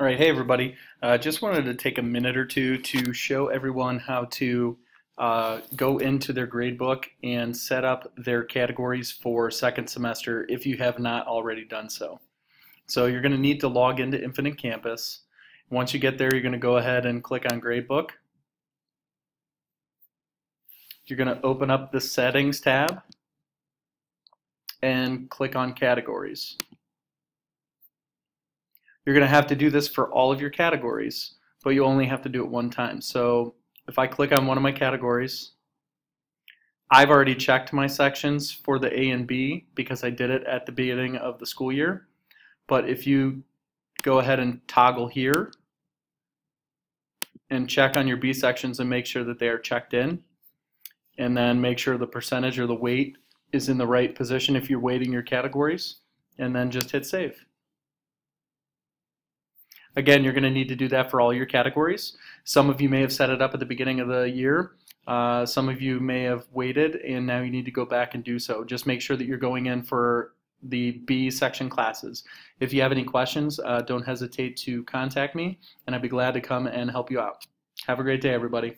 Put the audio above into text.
All right, hey everybody. Uh, just wanted to take a minute or two to show everyone how to uh, go into their gradebook and set up their categories for second semester if you have not already done so. So you're going to need to log into Infinite Campus. Once you get there, you're going to go ahead and click on Gradebook. You're going to open up the Settings tab and click on Categories. You're going to have to do this for all of your categories, but you only have to do it one time. So if I click on one of my categories, I've already checked my sections for the A and B because I did it at the beginning of the school year. But if you go ahead and toggle here and check on your B sections and make sure that they are checked in, and then make sure the percentage or the weight is in the right position if you're weighting your categories, and then just hit save. Again, you're going to need to do that for all your categories. Some of you may have set it up at the beginning of the year. Uh, some of you may have waited and now you need to go back and do so. Just make sure that you're going in for the B section classes. If you have any questions, uh, don't hesitate to contact me and I'd be glad to come and help you out. Have a great day, everybody.